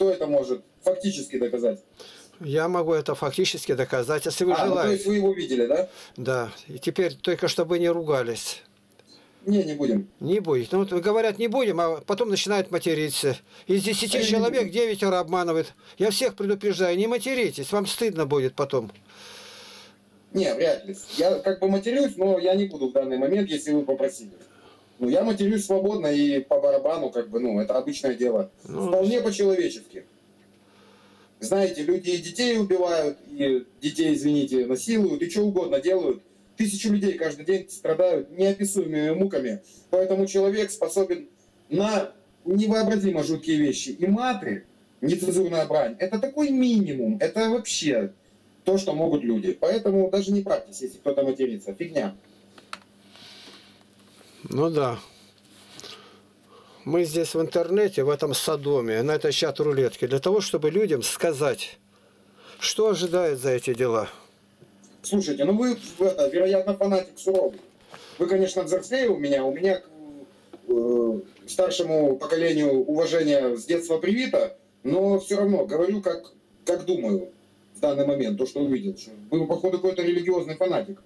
кто это может фактически доказать? Я могу это фактически доказать, если вы а, ну, то есть желаете. вы его видели, да? Да. И теперь только чтобы не ругались. Не, не будем. Не будет. Ну, вот говорят, не будем, а потом начинают материться. Из 10 А не человек буду. 9 обманывает. Я всех предупреждаю, не материтесь, вам стыдно будет потом. Не, вряд ли. Я как бы матерюсь, но я не буду в данный момент, если вы попросили. Ну, я матерюсь свободно и по барабану, как бы, ну, это обычное дело. Ну, Вполне по-человечески. Знаете, люди и детей убивают, и детей, извините, насилуют, и что угодно делают. Тысячи людей каждый день страдают неописуемыми муками. Поэтому человек способен на невообразимо жуткие вещи. И маты, нецензурная брань, это такой минимум. Это вообще то, что могут люди. Поэтому даже не парьтесь, если кто-то матерится. Фигня. Ну да. Мы здесь в интернете, в этом Содоме, на этой чат-рулетке, для того, чтобы людям сказать, что ожидает за эти дела. Слушайте, ну вы, вероятно, фанатик суровый. Вы, конечно, взрослее у меня. У меня к э, старшему поколению уважение с детства привито, но все равно говорю, как, как думаю в данный момент, то, что увидел. Что Вы, походу, какой-то религиозный фанатик.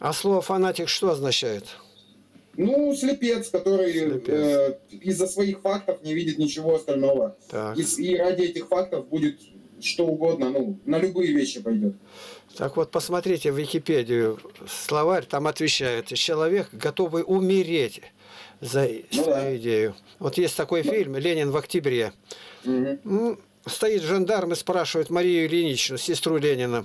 А слово «фанатик» что означает? Ну, слепец, который Слепец. э, из-за своих фактов не видит ничего остального. Так. И, и ради этих фактов будет что угодно, ну, на любые вещи пойдет. Так вот, посмотрите в Википедию, словарь там отвечает, человек, готовый умереть за Ну свою да. идею. Вот есть такой фильм «Ленин в октябре». Мгм. Стоит жандарм и спрашивает Марию Ильиничну, сестру Ленина.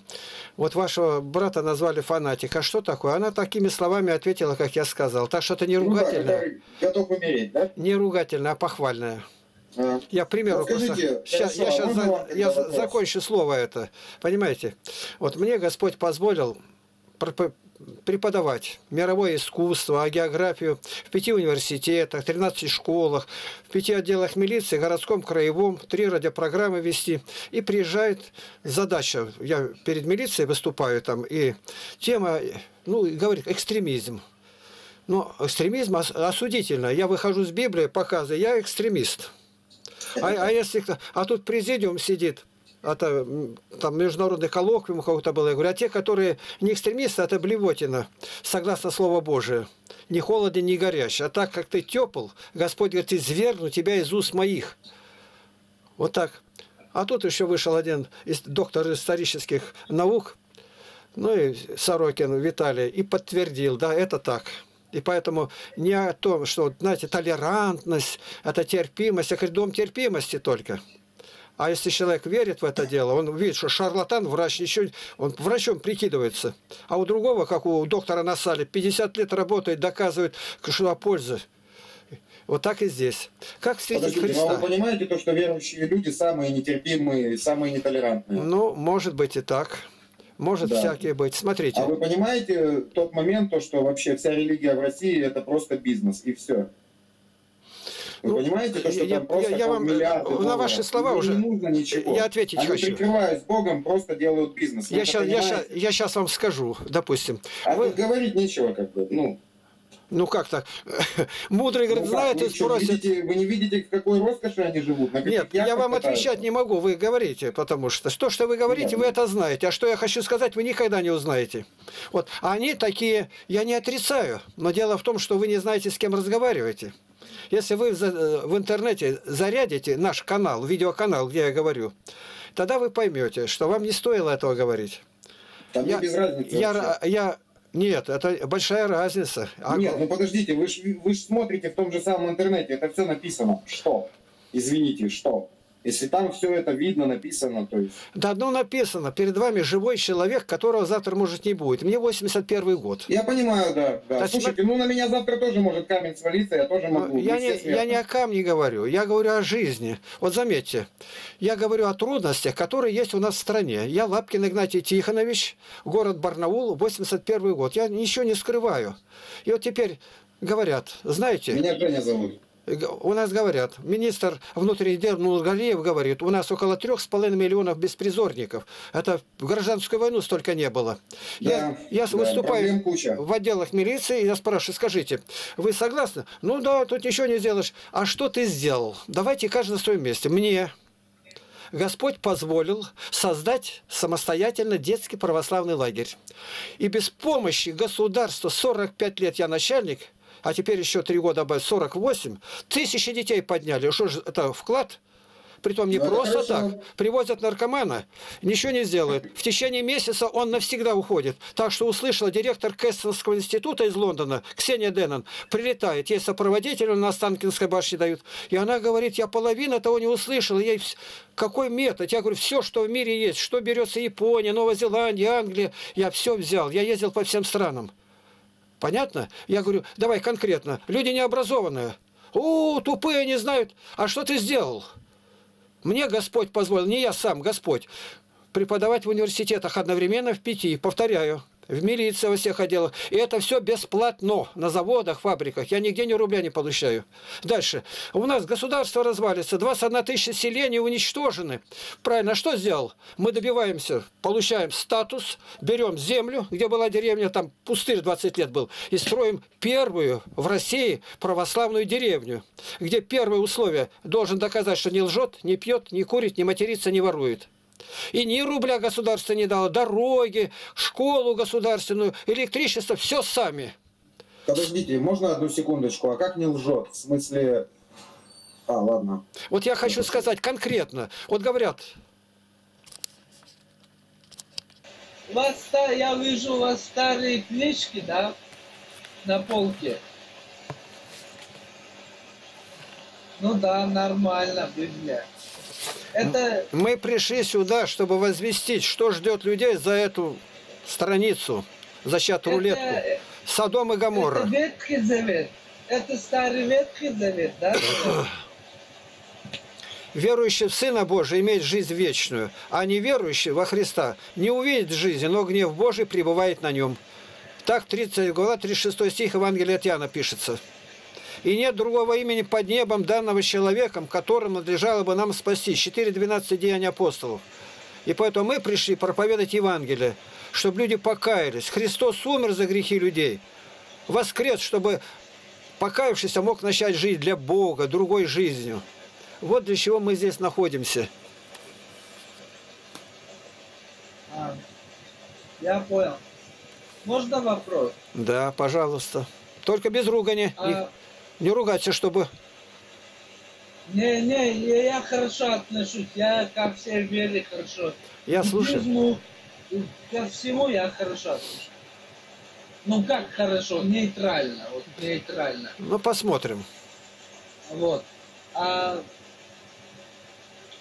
Вот вашего брата назвали фанатик. А что такое? Она такими словами ответила, как я сказал. Так что это не Ну да, ругательное. готов умереть, да? Не ругательное, а похвальное. А. Я к примеру просто... Хорошо, я сейчас тогда вопрос? закончу слово это. Понимаете? Вот мне Господь позволил преподавать мировое искусство, а географию в пяти университетах, 13 школах, в пяти отделах милиции, городском, краевом, три радиопрограммы вести. И приезжает задача, я перед милицией выступаю там, и тема, ну, говорит, экстремизм. Ну, экстремизм ос- осудительно. Я выхожу с Библии, показываю, я экстремист. А, а если кто- а тут президиум сидит, это м, там международный коллоквиум у кого-то было, я говорю, а те, которые не экстремисты, это блевотина, согласно Слову Божию. Ни холоден, ни горящий. А так как ты тепл, Господь говорит, извергну тебя из уст моих. Вот так. А тут еще вышел один из, доктор исторических наук, ну и Сорокин Виталий, и подтвердил, да, это так. И поэтому не о том, что, знаете, толерантность, это терпимость, это дом терпимости только. А если человек верит в это дело, он видит, что шарлатан, врач, ничего, он врачом прикидывается. А у другого, как у доктора Насали, 50 лет работает, доказывает, что польза. Вот так и здесь. Как встретить Подождите, ну а Христа? вы понимаете то, что верующие люди самые нетерпимые, самые нетолерантные? Ну, может быть и так. Может Да. всякие быть. Смотрите. А вы понимаете тот момент, то, что вообще вся религия в России это просто бизнес и все? Вы Ну, понимаете, то, что я- там просто я- я вам, миллиарды на долларов? ваши слова Им уже- не нужно ничего. я ответить Они, хочу. прикрываясь Богом, просто делают бизнес. Я сейчас, я, щас, понимаете? я щас вам скажу, допустим. А Вы- тут говорить нечего, как бы. Ну, ну как так? Мудрый говорит, ну знает и спросит. видите, вы не видите, в какой роскоши они живут? На Нет, я вам катаются? отвечать не могу, вы говорите, потому что то, что вы говорите, Нет. вы это знаете, а что я хочу сказать, вы никогда не узнаете. Вот, а они такие, я не отрицаю, но дело в том, что вы не знаете, с кем разговариваете. Если вы за- в интернете зарядите наш канал, видеоканал, где я говорю, тогда вы поймете, что вам не стоило этого говорить. Там Я, без разницы я, я- нет, это большая разница. А- Нет, ну подождите, вы же вы ж смотрите в том же самом интернете, это все написано. Что? Извините, что? Если там все это видно, написано, то есть... Да, ну написано, перед вами живой человек, которого завтра может не будет. Мне 81 год. Я понимаю, да. да. Да Слушайте, ну на меня завтра тоже может камень свалиться, я тоже могу. Мы Я не, я не о камне говорю, я говорю о жизни. Вот заметьте, я говорю о трудностях, которые есть у нас в стране. Я Лапкин Игнатий Тихонович, город Барнаул, 81 год. Я ничего не скрываю. И вот теперь говорят, знаете, Меня Женя зовут. У нас говорят, министр внутренних дел Нургалиев говорит, у нас около трех с половиной миллионов беспризорников. Это в гражданскую войну столько не было. я Да, я да, выступаю в отделах милиции, и я спрашиваю, скажите, вы согласны? Ну да, тут ничего не сделаешь. А что ты сделал? Давайте каждый на своем месте. Мне, Господь позволил создать самостоятельно детский православный лагерь. И без помощи государства 45 лет я начальник, а теперь еще три года, 48, тысячи детей подняли. Что же это вклад? Притом не Ну, просто хорошо. так. Привозят наркомана, ничего не сделают. В течение месяца он навсегда уходит. Так что услышала директор Кэссонского института из Лондона, Ксения Деннон, прилетает. Ей сопроводителю на Останкинской башне дают. И она говорит, я половину того не услышала. Ей какой метод? Я говорю, все, что в мире есть, что берется Япония, Новая Зеландия, Англия, я все взял. Я ездил по всем странам. Понятно? Я говорю, давай конкретно. Люди необразованные. О, тупые, не знают. А что ты сделал? Мне Господь позволил, не я сам, Господь, преподавать в университетах одновременно в пяти, повторяю, в милиции во всех отделах. И это все бесплатно на заводах, фабриках. Я нигде ни рубля не получаю. Дальше. У нас государство развалится, 21 тысяча селений уничтожены. Правильно, что сделал? Мы добиваемся, получаем статус, берем землю, где была деревня, там пустырь 20 лет был, и строим первую в России православную деревню, где первое условие должен доказать, что не лжет, не пьет, не курит, не матерится, не ворует. И ни рубля государство не дало, дороги, школу государственную, электричество, все сами. Подождите, можно одну секундочку? А как не лжет? В смысле... А, ладно. Вот я хочу сказать конкретно. Вот говорят, У вас, я вижу у вас старые книжки, да, на полке. Ну да, нормально, Библия. Это, мы пришли сюда, чтобы возвестить, что ждет людей за эту страницу, за чат рулетку. это, Содом и это Гаморра. Ветхий Завет. Это старый Ветхий Завет, да? Верующий в Сына Божия имеет жизнь вечную, а неверующий во Христа не увидит жизни, но гнев Божий пребывает на нем. Так 30 глава, 36 стих Евангелия от Иоанна пишется. И нет другого имени под небом, данного человеком, которым надлежало бы нам спасти. 4.12 деяний апостолов. И поэтому мы пришли проповедовать Евангелие, чтобы люди покаялись. Христос умер за грехи людей, воскрес, чтобы покаявшийся мог начать жить для Бога, другой жизнью. Вот для чего мы здесь находимся. А, я понял. Можно вопрос? Да, пожалуйста. Только без ругани. А, Не, не ругаться, чтобы... не, не, я, я хорошо отношусь. Я ко всей вере хорошо. Я слушаю. буддизму, ко всему я хорошо отношусь. Ну как хорошо, нейтрально, вот нейтрально. Ну, посмотрим. Вот. А,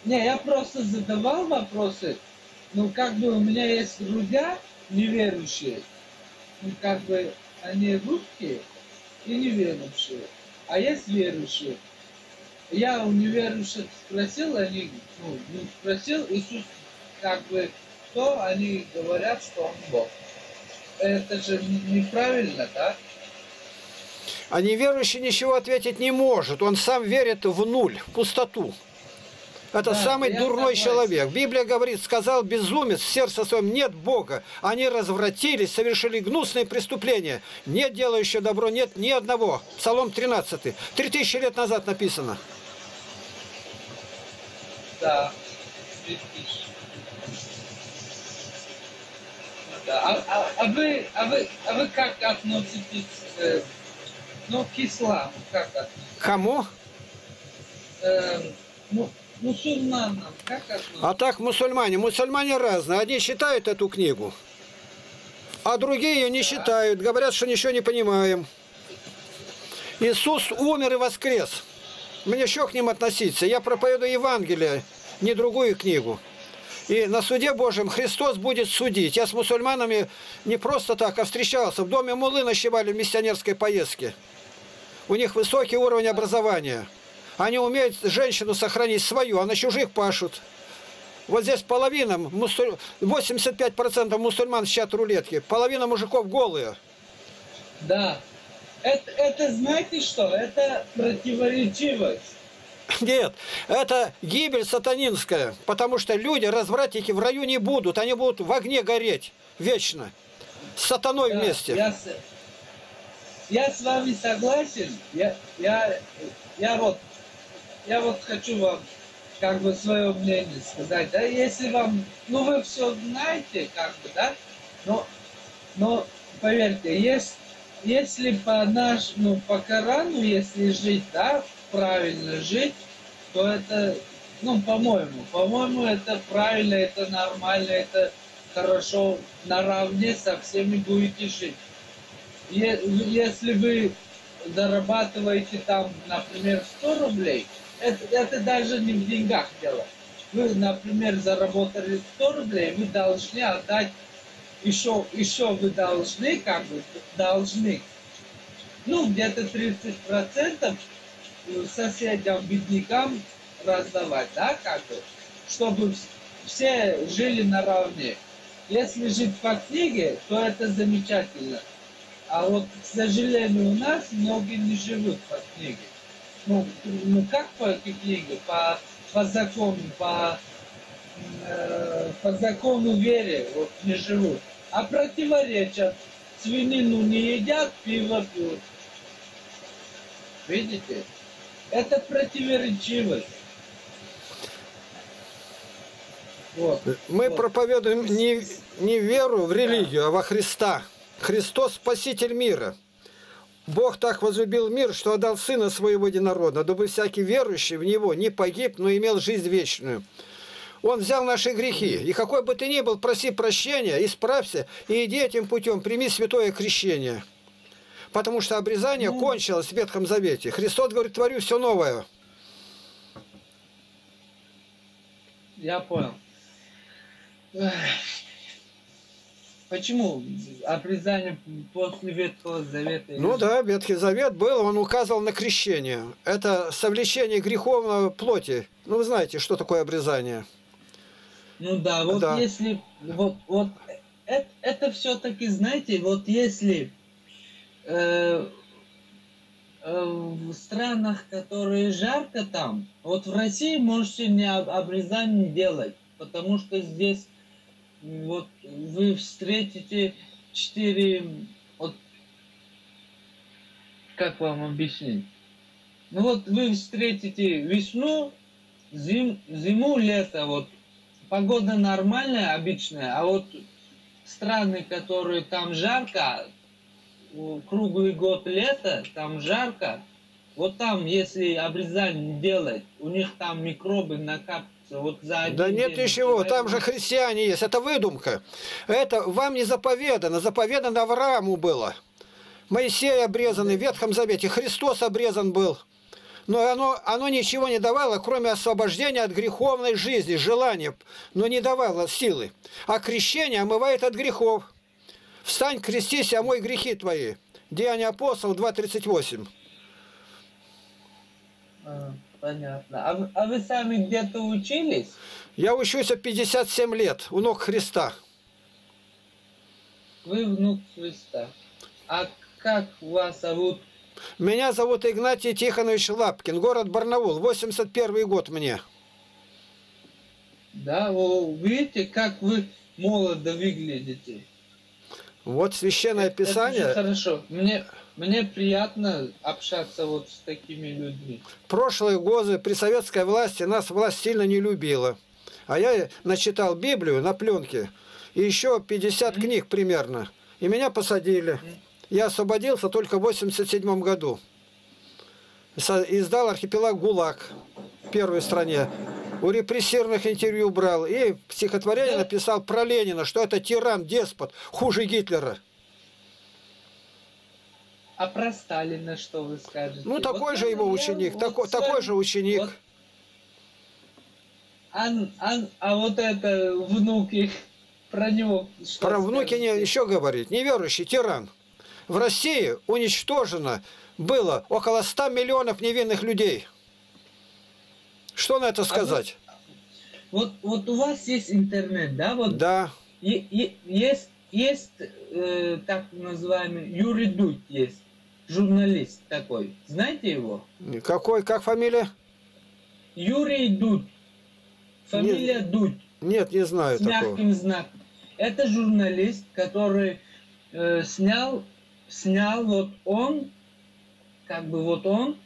не, я просто задавал вопросы. Ну, как бы у меня есть друзья неверующие. Ну, как бы они русские и неверующие. А есть верующие. Я у неверующих спросил, они, ну, ну, спросил Иисус, как бы, кто они говорят, что он Бог. Это же не- неправильно, да? А неверующий ничего ответить не может. Он сам верит в нуль, в пустоту. Это Да, самый дурной согласен. человек. Библия говорит, сказал безумец в сердце своем, нет Бога. Они развратились, совершили гнусные преступления. Нет делающего добро, нет ни одного. Псалом 13. Три тысячи лет назад написано. Да. 2000. Да. А, а- а вы, а, вы, а вы как относитесь э, ну, к исламу? Как относитесь? Кому? Э, ну, мусульманам как? А так мусульмане. Мусульмане разные. Одни считают эту книгу, а другие ее не считают. Говорят, что ничего не понимаем. Иисус умер и воскрес. Мне еще к ним относиться. Я проповедую Евангелие, не другую книгу. И на суде Божьем Христос будет судить. Я с мусульманами не просто так, а встречался. В доме Мулы ночевали в миссионерской поездке. У них высокий уровень образования. Они умеют женщину сохранить свою, а на чужих пашут. Вот здесь половина, мусуль- 85% мусульман счат рулетки, половина мужиков голые. Да. Это, это знаете что? Это противоречивость. Нет, это гибель сатанинская, потому что люди, развратники, в раю не будут, они будут в огне гореть вечно, с сатаной Да, вместе. Я, с- я с вами согласен. Я, я, я вот, я вот хочу вам как бы свое мнение сказать, да, если вам, ну вы все знаете, как бы, да, но, но поверьте, есть, если по нашему, по Корану, если жить, да, правильно жить, то это, ну, по-моему, по-моему, это правильно, это нормально, это хорошо, наравне со всеми будете жить. Если вы зарабатываете там, например, 100 рублей, это, это даже не в деньгах дело. Вы, например, заработали 100 рублей, вы должны отдать еще, еще вы должны, как бы, должны, ну, где-то 30% соседям, беднякам раздавать, да, как бы, чтобы все жили наравне. Если жить по книге, то это замечательно. А вот, к сожалению, у нас многие не живут по книге. Ну, ну как по книге? По, по закону, по, э, по закону веры вот, не живут. А противоречат. Свинину не едят, пиво пьют. Видите? Это противоречивость. Вот. Мы вот. проповедуем не, не веру в религию, да. а во Христа. Христос Спаситель мира. Бог так возлюбил мир, что отдал Сына Своего Единородного, дабы всякий верующий в Него не погиб, но имел жизнь вечную. Он взял наши грехи. И какой бы ты ни был, проси прощения, исправься и иди этим путем, прими святое крещение. Потому что обрезание ну, кончилось в Ветхом Завете. Христос говорит, творю все новое. Я понял. Почему обрезание после Ветхого Завета? Ну да, Ветхий Завет был, он указывал на крещение. Это совлечение греховной плоти. Ну вы знаете, что такое обрезание. Ну да, вот да. если... Вот, вот это, это все-таки, знаете, вот если э, э, в странах, которые жарко там, вот в России можете не обрезание делать, потому что здесь вот вы встретите четыре, вот, как вам объяснить? Ну вот вы встретите весну, зим, зиму, лето, вот. Погода нормальная, обычная, а вот страны, которые там жарко, круглый год лето, там жарко, вот там, если обрезание делать, у них там микробы накапливаются вот за Да нет ничего, там же христиане есть, это выдумка. Это вам не заповедано, заповедано Аврааму было. Моисей обрезанный в Ветхом Завете, Христос обрезан был. Но оно, оно ничего не давало, кроме освобождения от греховной жизни, желания, но не давало силы. А крещение омывает от грехов. Встань, крестись, омой грехи твои. Деяния апостолов 2.38. Понятно. А, а вы сами где-то учились? Я учусь 57 лет, у ног Христа. Вы внук Христа. А как вас зовут? Меня зовут Игнатий Тихонович Лапкин, город Барнаул, 81 год мне. Да, вы видите, как вы молодо выглядите. Вот священное писание. Это хорошо. Мне, мне приятно общаться вот с такими людьми. Прошлые годы при советской власти нас власть сильно не любила. А я начитал Библию на пленке. И еще 50 mm -hmm. книг примерно. И меня посадили. Mm -hmm. Я освободился только в 87 году. Издал архипелаг ГУЛАГ в первой стране. У репрессированных интервью брал. И стихотворение написал про Ленина, что это тиран, деспот, хуже Гитлера. А про Сталина что вы скажете? Ну, такой вот же его ученик, вот такой, такой же ученик. Вот. А, а, а вот это внуки, про него что Про внуки не, еще говорить, неверующий тиран. В России уничтожено было около 100 миллионов невинных людей. Что на это сказать? А вот, вот, вот у вас есть интернет, да? Вот да. Е, есть есть э, так называемый Юрий Дудь есть, журналист такой. Знаете его? Какой, как фамилия? Юрий Дудь. Фамилия нет, Дудь. Нет, не знаю С такого. мягким знаком. Это журналист, который э, снял, снял вот он, как бы вот он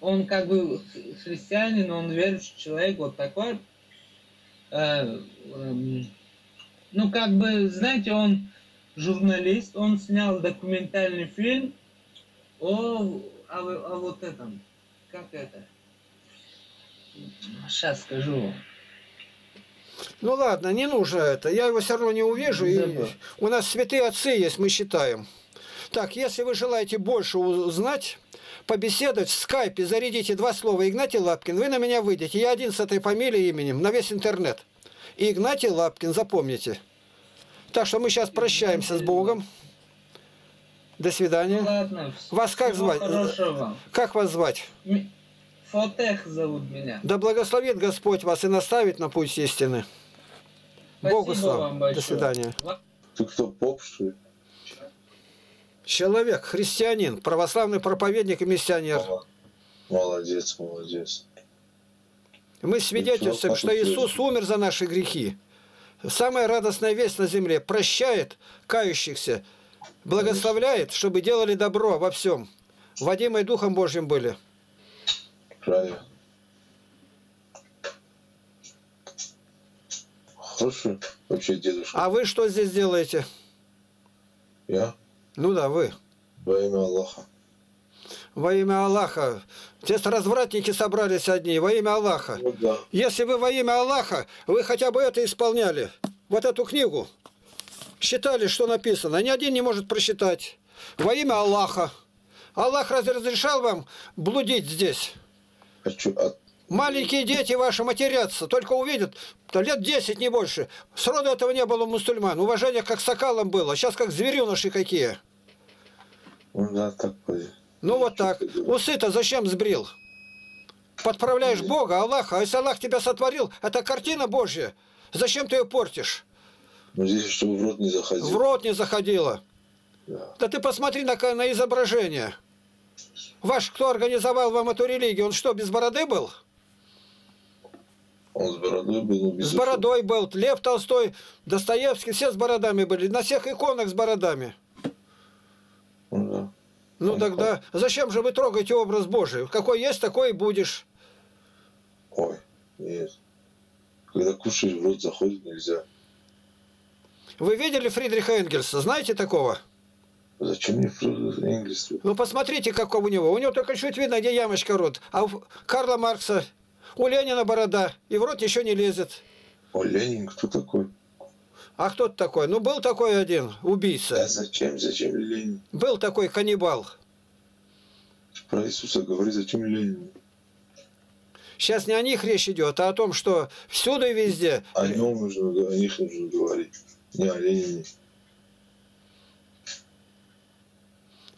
он как бы христианин, он верующий человек, вот такой. Э, эм, ну, как бы, знаете, он журналист, он снял документальный фильм о, о, о вот этом. Как это? Сейчас скажу. Ну ладно, не нужно это. Я его все равно не увижу. И Забыл. у нас святые отцы есть, мы считаем. Так, если вы желаете больше узнать, побеседовать в скайпе, зарядите два слова Игнатий Лапкин, вы на меня выйдете. Я один с этой фамилией именем на весь интернет. И Игнатий Лапкин, запомните. Так что мы сейчас прощаемся с Богом. До Ну, свидания. ладно. Вас как всего звать? Хорошего. Как вас звать? Фотех зовут меня. Да благословит Господь вас и наставит на путь истины. Богу Спасибо слава. вам До свидания. Ты кто, поп, что ли? Человек, христианин, православный проповедник и миссионер. Молодец, молодец. Мы свидетельствуем, Ничего, что Иисус умер за наши грехи. Самая радостная весть на земле. Прощает кающихся, благословляет, чтобы делали добро во всем. Водимые Духом Божьим были. Правильно. Хороший вообще дедушка. А вы что здесь делаете? Я Ну да, вы. во имя Аллаха. Во имя Аллаха. Здесь развратники собрались одни. Во имя Аллаха. Ну да. Если вы во имя Аллаха, вы хотя бы это исполняли. Вот эту книгу. Считали, что написано. Ни один не может прочитать. Во имя Аллаха. Аллах разве разрешал вам блудить здесь? Чё, а Маленькие дети ваши матерятся, только увидят, то лет 10, не больше. Сроду этого не было у мусульман. Уважение как сокалам было, сейчас как зверюныши какие. да, так пойдет. Ну вот так. Усы-то зачем сбрил? Подправляешь Бога, Аллаха, а если Аллах тебя сотворил, это картина Божья. Зачем ты ее портишь? Ну здесь, чтобы в рот не заходил. В рот не заходила. Да. Да ты посмотри на, на изображение. Ваш, кто организовал вам эту религию, он что, без бороды был? Он с бородой был, но без С бородой был. Лев Толстой, Достоевский, все с бородами были. На всех иконах с бородами. Ну да. Ну Он тогда зачем же вы трогаете образ Божий? Какой есть, такой и будешь. Ой, нет. Когда кушаешь, в рот заходит нельзя. Вы видели Фридриха Энгельса? Знаете такого? Зачем мне Энгельс? Ну посмотрите, какой у него. У него только чуть видно, где ямочка рот. А у Карла Маркса, у Ленина борода, и в рот еще не лезет. О, Ленин, кто такой? А кто это такой? Ну был такой один, Да убийца. зачем, зачем Ленин? Был такой каннибал. Про Иисуса говори, зачем Ленин? Сейчас не о них речь идет, а о том, что всюду и везде. О нем нужно, о них нужно говорить. Не о Ленине.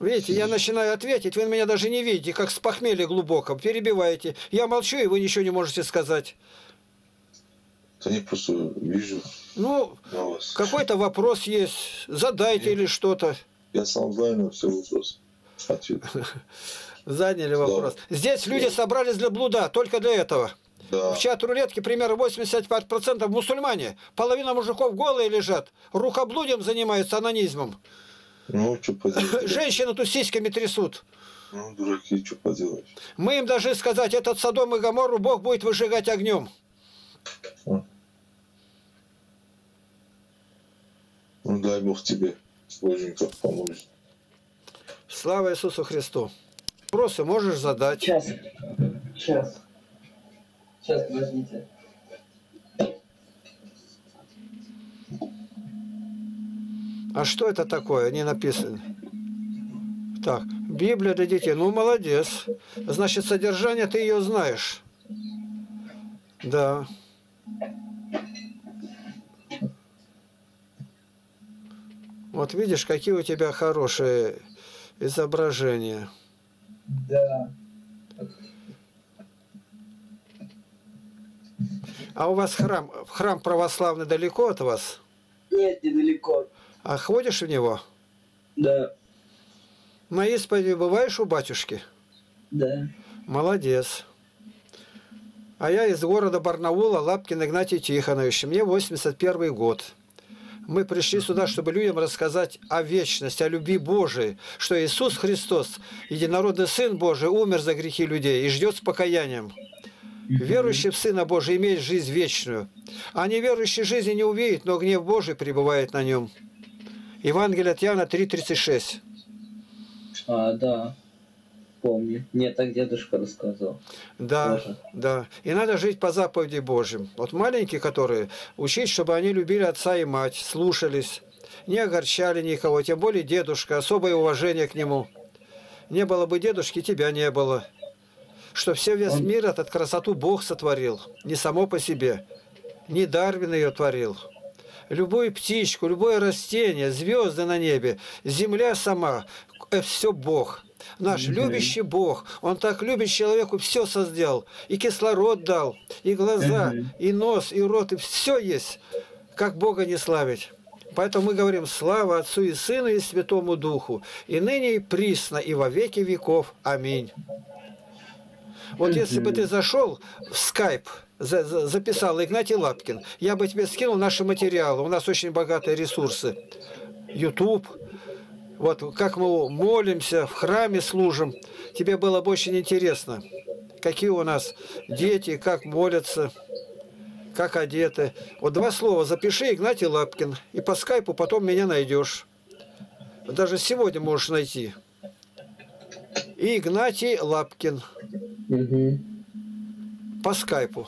Видите, я начинаю ответить, вы меня даже не видите, как с похмелья глубоко, перебиваете. Я молчу, и вы ничего не можете сказать. Да не просто вижу Ну, какой-то вопрос есть, задайте или что-то. Я сам на все вопросы. Ответ. Заняли вопрос. Здесь люди собрались для блуда, только для этого. Да. В чат рулетки примерно 85% мусульмане. Половина мужиков голые лежат. Рукоблудием занимаются анонизмом. Ну, что поделать? Женщины тут сиськами трясут. Ну, дураки, что поделать? Мы им должны сказать, этот Содом и Гоморру Бог будет выжигать огнем. Ну, дай Бог тебе, Боженька, поможет. Слава Иисусу Христу. Вопросы можешь задать. Сейчас. Сейчас. Сейчас, возьмите. А что это такое? Не написано. Так, Библия для детей. Ну, молодец. Значит, содержание ты ее знаешь. Да. Вот видишь, какие у тебя хорошие изображения. Да. А у вас храм, храм православный далеко от вас? Нет, недалеко. А ходишь в него? Да. На исповеди бываешь у батюшки? Да. Молодец. А я из города Барнаула, Лапкин Игнатий Тихонович. Мне 81 год. Мы пришли сюда, чтобы людям рассказать о вечности, о любви Божией, что Иисус Христос, единородный Сын Божий, умер за грехи людей и ждет с покаянием. Верующий в Сына Божия имеет жизнь вечную, а неверующий жизни не увидит, но гнев Божий пребывает на нем. Евангелие от Иоанна 3,36. А, да. Помню. Мне так дедушка рассказывал. Да, Тоже. да. И надо жить по заповеди Божьим. Вот маленькие, которые, учить, чтобы они любили отца и мать, слушались, не огорчали никого, тем более дедушка, особое уважение к нему. Не было бы дедушки, тебя не было. Что все весь мир этот красоту Бог сотворил, не само по себе. Не Дарвин ее творил. Любую птичку, любое растение, звезды на небе, земля сама, это все Бог. Наш Мгм. любящий Бог. Он так любит человеку, все создал. И кислород дал, и глаза, Мгм. и нос, и рот, и все есть. Как Бога не славить. Поэтому мы говорим слава Отцу и Сыну и Святому Духу, и ныне и присно, и во веки веков. Аминь. Вот если бы ты зашел в скайп, за- за- записал Игнатий Лапкин, я бы тебе скинул наши материалы. У нас очень богатые ресурсы. YouTube, вот как мы молимся, в храме служим. Тебе было бы очень интересно, какие у нас дети, как молятся, как одеты. Вот два слова запиши, Игнатий Лапкин, и по скайпу потом меня найдешь. Даже сегодня можешь найти. И Игнатий Лапкин Угу. по скайпу.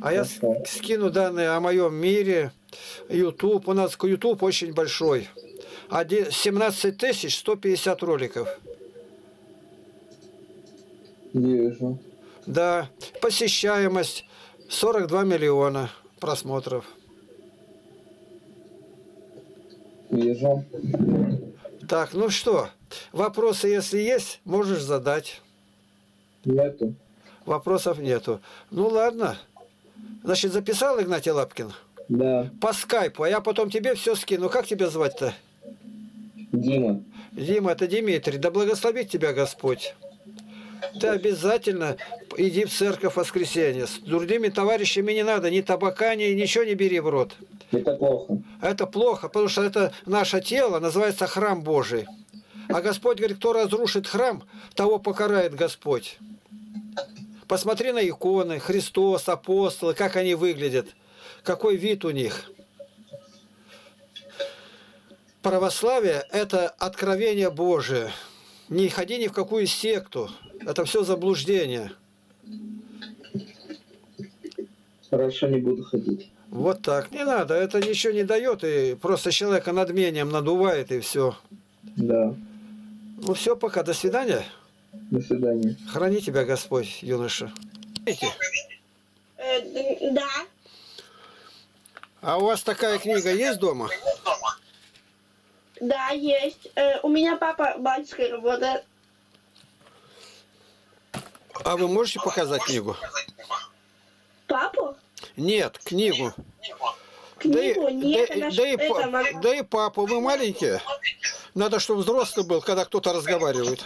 А я скину данные о моем мире. YouTube. У нас YouTube очень большой. Оди- 17 тысяч 150 роликов. Вижу. Да. Посещаемость 42 миллиона просмотров. Вижу. Так, ну что, вопросы, если есть, можешь задать. Нету. Вопросов нету. Ну ладно. Значит, записал Игнатий Лапкин? Да. По скайпу, а я потом тебе все скину. Как тебя звать-то? Дима. Дима, это Дмитрий. Да благословит тебя Господь. Ты обязательно иди в церковь в воскресенье. С другими товарищами не надо, ни табака, ни ничего не бери в рот. Это плохо. Это плохо, потому что это наше тело называется храм Божий. А Господь говорит, кто разрушит храм, того покарает Господь. Посмотри на иконы, Христос, апостолы, как они выглядят, какой вид у них. Православие – это откровение Божие. Не ходи ни в какую секту. Это все заблуждение. Хорошо, не буду ходить. Вот так. Не надо, это ничего не дает, и просто человека надмением надувает, и все. Да. Ну все, пока, до свидания. До свидания. Храни тебя Господь, юноша. Э, да. А у вас такая книга есть дома? Да, есть. Э, у меня папа батюшкой работает. А вы можете показать книгу? Папу? Нет, книгу. Да Книгу? Нет, да, это наш... да и это да и папу, вы маленькие. Надо, чтобы взрослый был, когда кто-то разговаривает.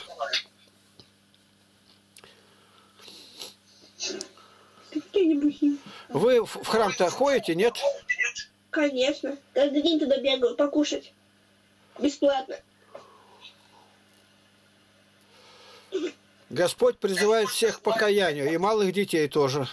Вы в храм-то ходите, нет? Конечно. Каждый день туда бегаю покушать. Бесплатно. Господь призывает всех к покаянию, и малых детей тоже.